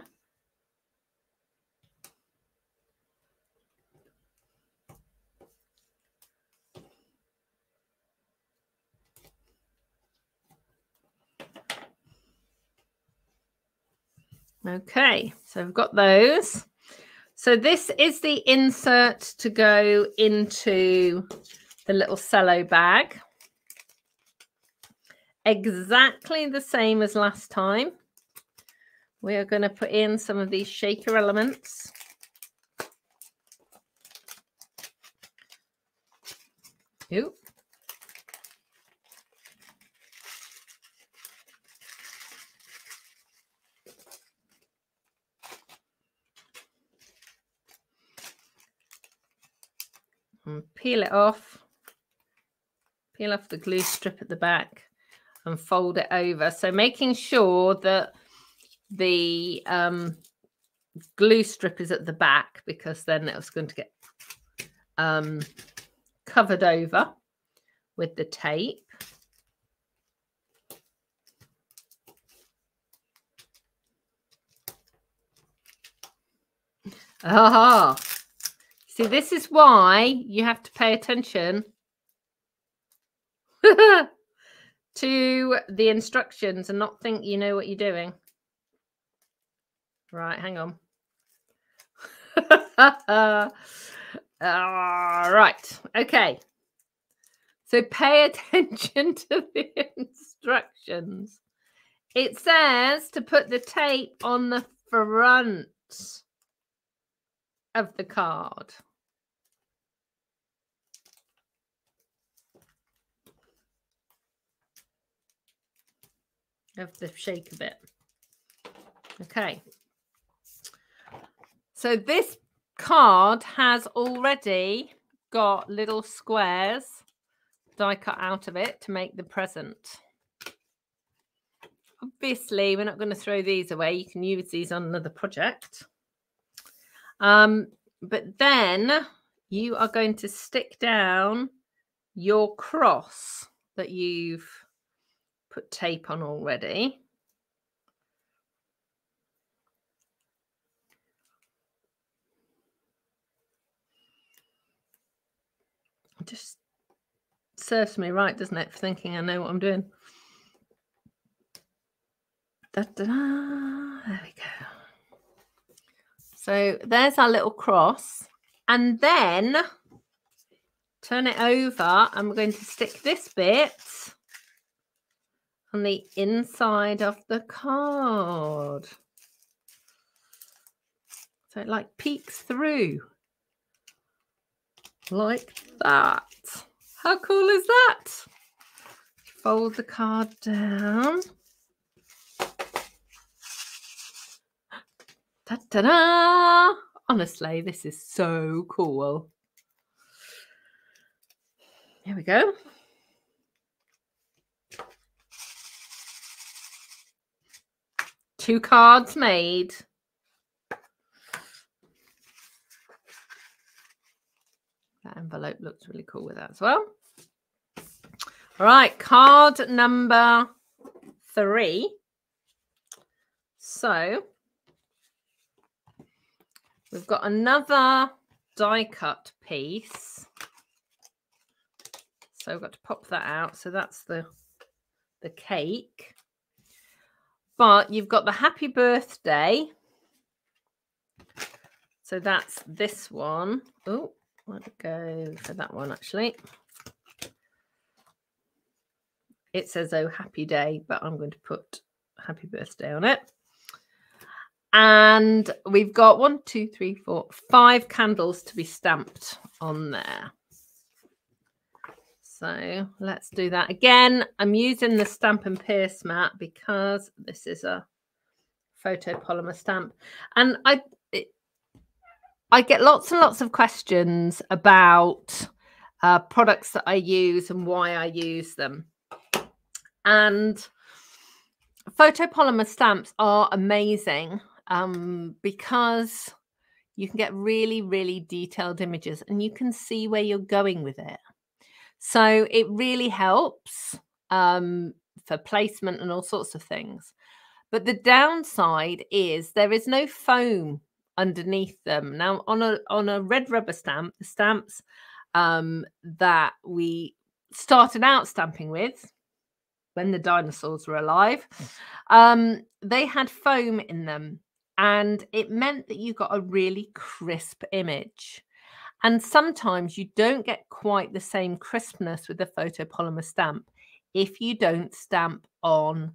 Okay, so I've got those. So this is the insert to go into the little cello bag. Exactly the same as last time. We are going to put in some of these shaker elements. Ooh. and peel it off. Peel off the glue strip at the back and fold it over. So making sure that the um, glue strip is at the back because then it's going to get um, covered over with the tape. Aha! See, this is why you have to pay attention to the instructions and not think you know what you're doing. Right, hang on. right, okay. So pay attention to the instructions. It says to put the tape on the front of the card. Of the shake a bit. Okay. So this card has already got little squares die cut out of it to make the present. Obviously, we're not going to throw these away. You can use these on another project. Um, but then you are going to stick down your cross that you've put tape on already. Just serves me right, doesn't it, for thinking I know what I'm doing. Da, da, da. There we go. So there's our little cross. And then turn it over and we're going to stick this bit on the inside of the card. So it like peeks through like that. How cool is that? Fold the card down. Ta-da! Honestly, this is so cool. Here we go. Two cards made. That envelope looks really cool with that as well. All right, card number three. So we've got another die cut piece. So I've got to pop that out. So that's the the cake. But you've got the happy birthday. So that's this one. Oh, I'll go for that one actually. It says, oh, happy day, but I'm going to put happy birthday on it. And we've got one, two, three, four, five candles to be stamped on there. So let's do that again. I'm using the Stampin' Pierce mat because this is a photopolymer stamp. And I I get lots and lots of questions about uh, products that I use and why I use them. And photopolymer stamps are amazing um, because you can get really, really detailed images and you can see where you're going with it. So it really helps um, for placement and all sorts of things. But the downside is there is no foam underneath them. Now, on a on a red rubber stamp, the stamps um, that we started out stamping with when the dinosaurs were alive, um, they had foam in them. And it meant that you got a really crisp image. And sometimes you don't get quite the same crispness with the photopolymer stamp if you don't stamp on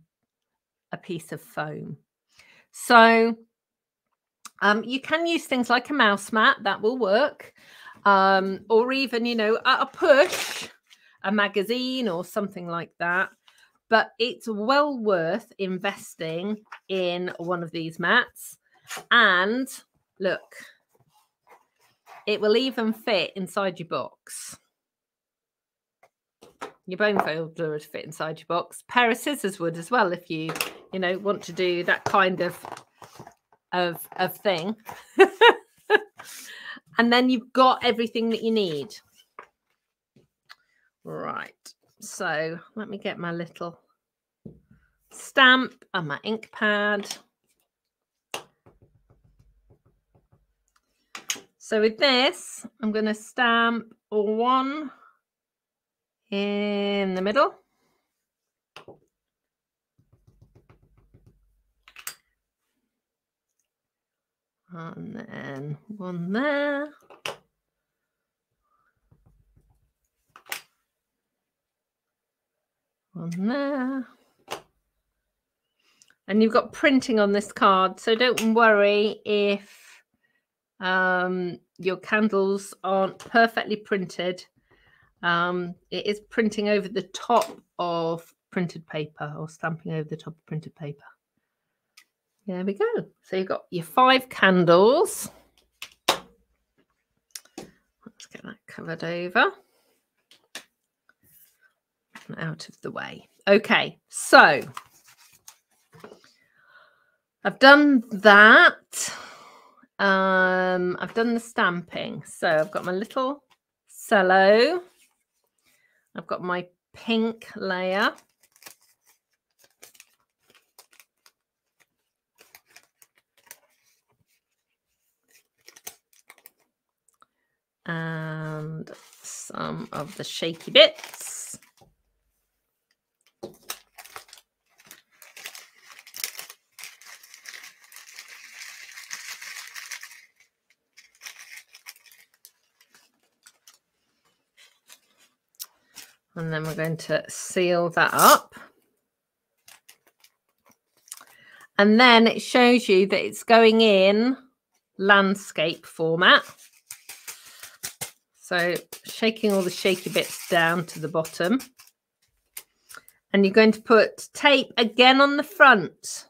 a piece of foam. So um, you can use things like a mouse mat, that will work. Um, or even, you know, a push, a magazine or something like that but it's well worth investing in one of these mats. And look, it will even fit inside your box. Your bone folder would fit inside your box. Pair of scissors would as well if you, you know, want to do that kind of of of thing. and then you've got everything that you need. Right. So let me get my little stamp and my ink pad. So with this, I'm going to stamp one in the middle. And then one there. One there. And you've got printing on this card, so don't worry if um, your candles aren't perfectly printed. Um, it is printing over the top of printed paper or stamping over the top of printed paper. There we go. So you've got your five candles. Let's get that covered over out of the way. Okay, so I've done that. Um, I've done the stamping. So I've got my little cello. I've got my pink layer. And some of the shaky bits. And then we're going to seal that up. And then it shows you that it's going in landscape format. So shaking all the shaky bits down to the bottom. And you're going to put tape again on the front.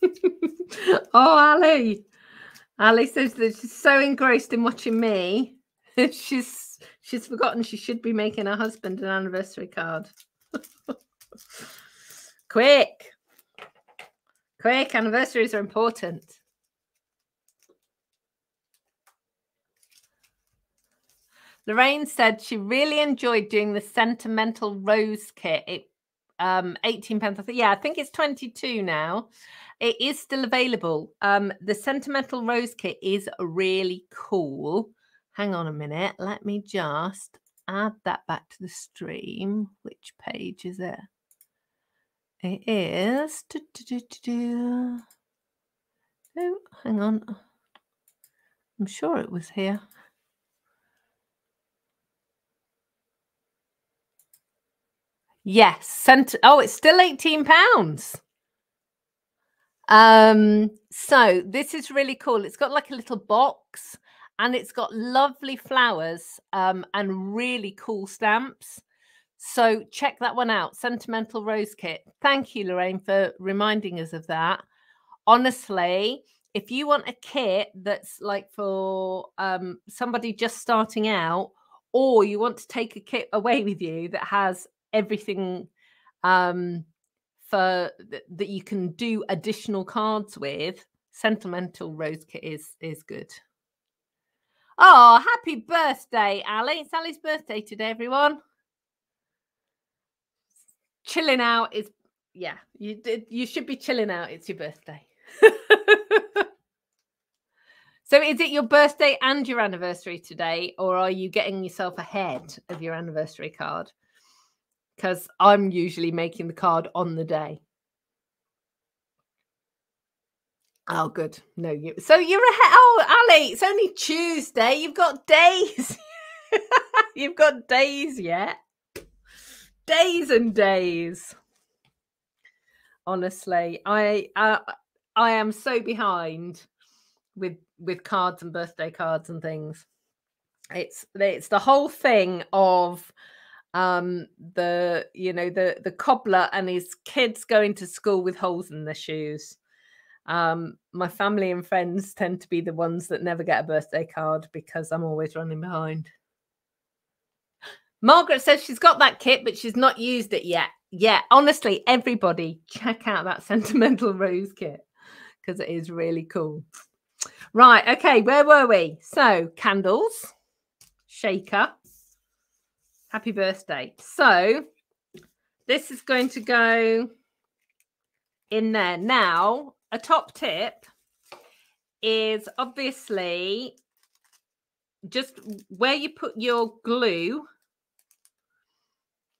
oh, Ali. Ali says that she's so engrossed in watching me. she's she's forgotten she should be making her husband an anniversary card. Quick. Quick, anniversaries are important. Lorraine said she really enjoyed doing the sentimental rose kit. It um 18 pence. I think yeah, I think it's 22 now. It is still available. Um, the Sentimental Rose Kit is really cool. Hang on a minute. Let me just add that back to the stream. Which page is it? It is. Oh, hang on. I'm sure it was here. Yes, sent. Oh, it's still eighteen pounds. Um, so this is really cool. It's got like a little box and it's got lovely flowers um, and really cool stamps. So check that one out. Sentimental Rose Kit. Thank you, Lorraine, for reminding us of that. Honestly, if you want a kit that's like for um, somebody just starting out, or you want to take a kit away with you that has everything um, for th- that you can do additional cards with sentimental rose kit is is good. Oh happy birthday ali it's ali's birthday today everyone. Chilling out is yeah you you should be chilling out. It's your birthday. So is it your birthday and your anniversary today or are you getting yourself ahead of your anniversary card because I'm usually making the card on the day. Oh, good. No, you. So you're ahead. Oh, Ali, it's only Tuesday. You've got days. You've got days yet. Days and days. Honestly, I uh, I am so behind with with cards and birthday cards and things. It's it's the whole thing of um the you know the the cobbler and his kids going to school with holes in their shoes. Um my family and friends tend to be the ones that never get a birthday card because i'm always running behind. Margaret says she's got that kit but she's not used it yet. Yeah honestly everybody check out that sentimental rose kit because it is really cool. Right okay where were we? So candles shaker Happy birthday. So this is going to go in there. Now, a top tip is obviously just where you put your glue,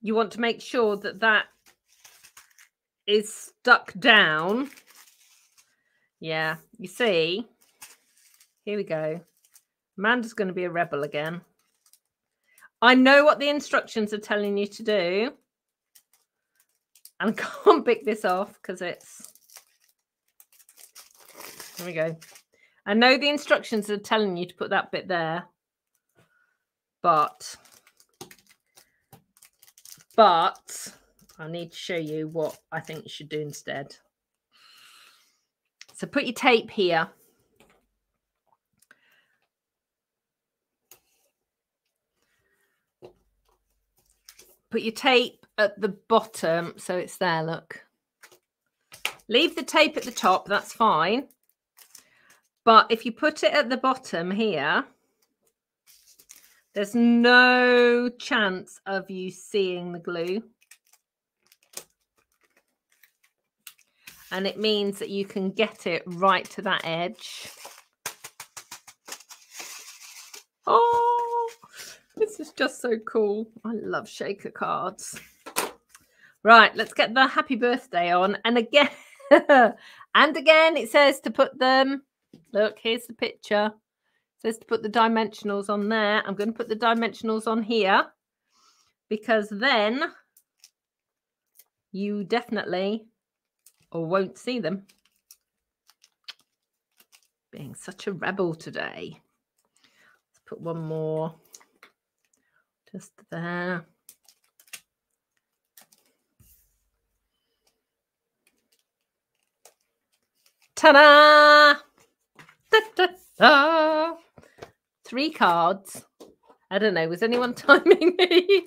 you want to make sure that that is stuck down. Yeah, you see, here we go. Amanda's going to be a rebel again. I know what the instructions are telling you to do. And can't pick this off because it's. There we go. I know the instructions are telling you to put that bit there. But. But I need to show you what I think you should do instead. So put your tape here. Put your tape at the bottom so it's there, look. Leave the tape at the top, that's fine. But if you put it at the bottom here, there's no chance of you seeing the glue. And it means that you can get it right to that edge. Oh, this is just so cool. I love shaker cards. Right, let's get the happy birthday on. And again, and again, it says to put them. Look, here's the picture. It says to put the dimensionals on there. I'm going to put the dimensionals on here because then you definitely or won't see them. Being such a rebel today. Let's put one more just there. Ta-da! Da-da-da! Three cards. I don't know. Was anyone timing me?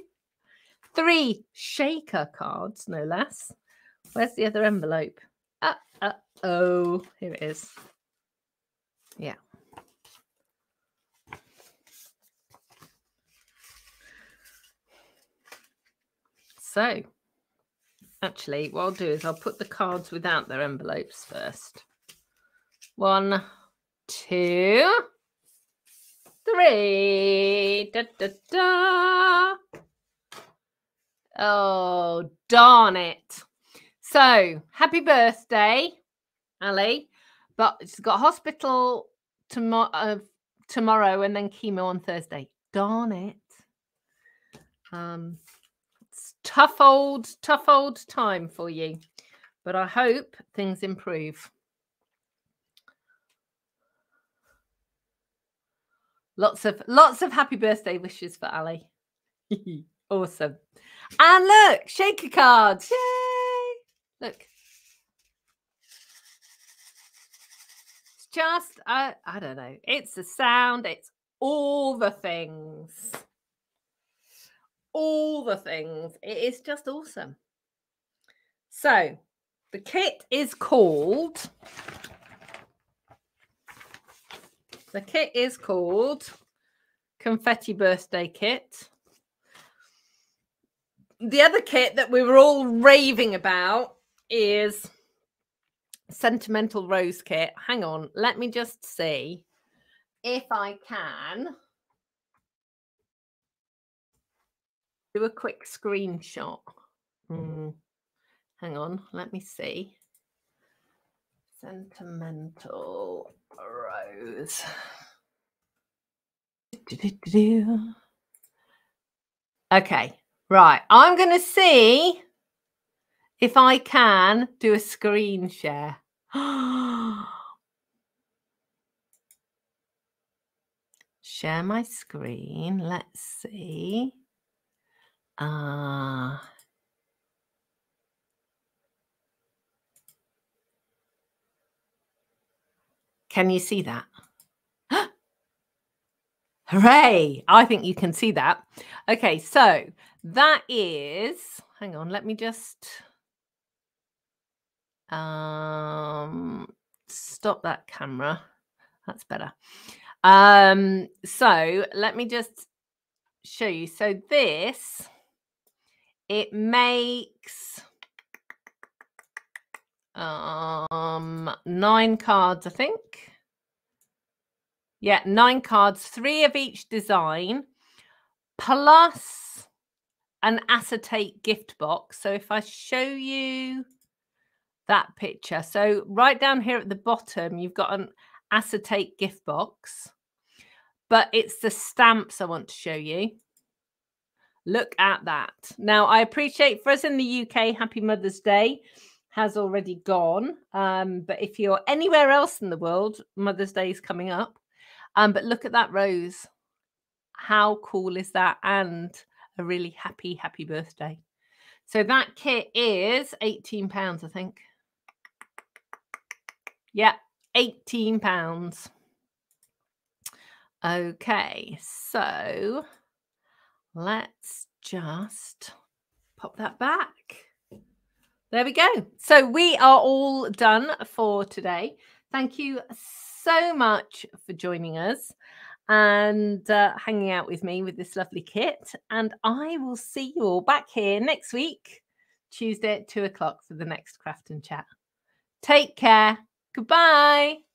Three shaker cards, no less. Where's the other envelope? Uh, uh oh, here it is. Yeah. So, actually, what I'll do is I'll put the cards without their envelopes first. One, two, three. Da, da, da. Oh, darn it. So, happy birthday, Ali. But she's got hospital tomorrow, uh, tomorrow and then chemo on Thursday. Darn it. Um, tough old, tough old time for you. But I hope things improve. Lots of lots of happy birthday wishes for Ali. awesome. And look, shaker cards. Yay! Look. It's just, I, I don't know. It's the sound, it's all the things. All the things. It is just awesome. So, the kit is called. The kit is called Confetti Birthday Kit. The other kit that we were all raving about is sentimental rose kit. Hang on, let me just see if I can do a quick screenshot. Mm. Hang on, let me see. Sentimental rose. Okay, right. I'm going to see if I can do a screen share. share my screen. Let's see. Uh, can you see that? Hooray! I think you can see that. Okay, so that is, hang on, let me just um, stop that camera. That's better. Um, so let me just show you. So this, it makes um nine cards, I think. Yeah, nine cards, three of each design, plus an acetate gift box. So if I show you that picture, so right down here at the bottom, you've got an acetate gift box, but it's the stamps I want to show you. Look at that. Now, I appreciate for us in the UK, Happy Mother's Day has already gone. Um, but if you're anywhere else in the world, Mother's Day is coming up. Um, but look at that rose. How cool is that? And a really happy, happy birthday. So that kit is 18 pounds, I think. Yeah, 18 pounds. Okay, so let's just pop that back. There we go. So we are all done for today. Thank you so much for joining us and uh, hanging out with me with this lovely kit. And I will see you all back here next week, Tuesday at two o'clock for the next craft and chat. Take care. Goodbye.